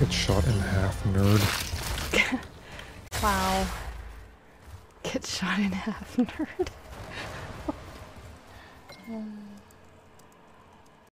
Get shot in half, nerd. wow. Get shot in half, nerd. Um,